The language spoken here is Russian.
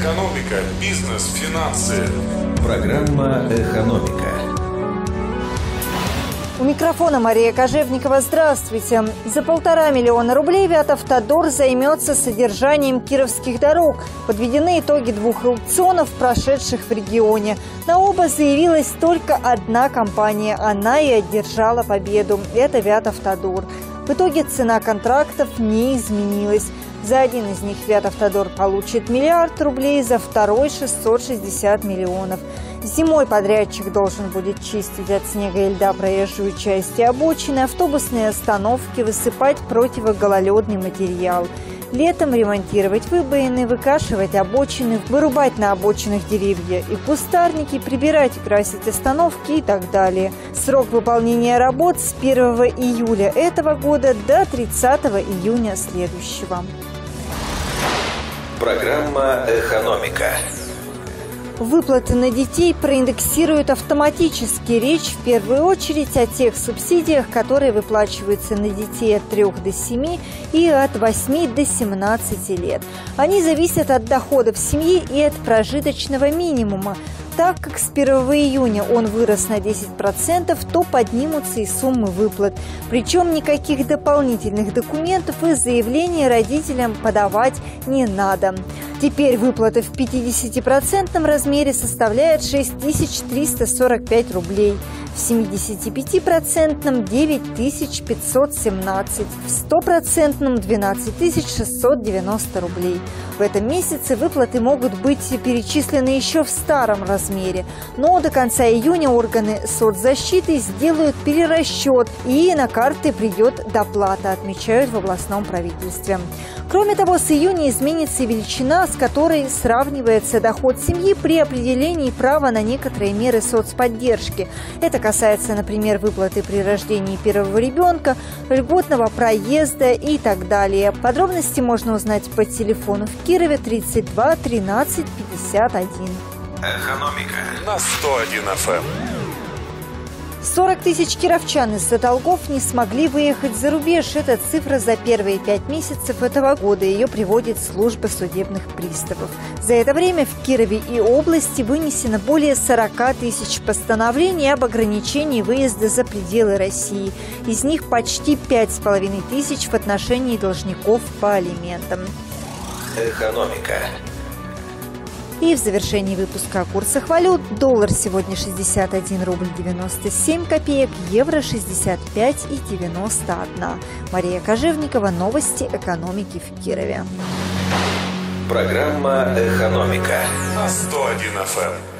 Экономика, бизнес, финансы. Программа «Экономика». У микрофона Мария Кожевникова. Здравствуйте. За полтора миллиона рублей Вятавтодор займется содержанием кировских дорог. Подведены итоги двух аукционов, прошедших в регионе. На оба заявилась только одна компания. Она и одержала победу. Это Вятавтодор. В итоге цена контрактов не изменилась. За один из них Вятавтодор получит миллиард рублей, за второй – 660 миллионов. Зимой подрядчик должен будет чистить от снега и льда проезжую часть и обочины, автобусные остановки, высыпать противогололедный материал. Летом ремонтировать выбоины, выкашивать обочины, вырубать на обочинах деревья и кустарники, прибирать и красить остановки и так далее. Срок выполнения работ с 1 июля этого года до 30 июня следующего. Программа «Экономика». Выплаты на детей проиндексируют автоматически. Речь в первую очередь о тех субсидиях, которые выплачиваются на детей от 3 до 7 и от 8 до 17 лет. Они зависят от доходов семьи и от прожиточного минимума. Так как с 1 июня он вырос на 10%, то поднимутся и суммы выплат. Причем никаких дополнительных документов и заявлений родителям подавать не надо. Теперь выплата в 50% размере составляет 6345 рублей, в 75% 9517, в 100% 12690 рублей. В этом месяце выплаты могут быть перечислены еще в старом размере, но до конца июня органы соцзащиты сделают перерасчет и на карты придет доплата, отмечают в областном правительстве. Кроме того, с июня изменится величина, с которой сравнивается доход семьи при определении права на некоторые меры соцподдержки. Это касается, например, выплаты при рождении первого ребенка, льготного проезда и так далее. Подробности можно узнать по телефону в Кирове 32 13 51. Экономика. На 101 FM. 40 тысяч кировчан из-за долгов не смогли выехать за рубеж. Это цифра за первые пять месяцев этого года. Ее приводит служба судебных приставов. За это время в Кирове и области вынесено более 40 тысяч постановлений об ограничении выезда за пределы России. Из них почти 5,5 тысяч в отношении должников по алиментам. Экономика. И в завершении выпуска о курсах валют. Доллар сегодня 61 рубль 97 копеек, евро 65 и 91. Мария Кожевникова, новости экономики в Кирове. Программа «Экономика». На 101 FM.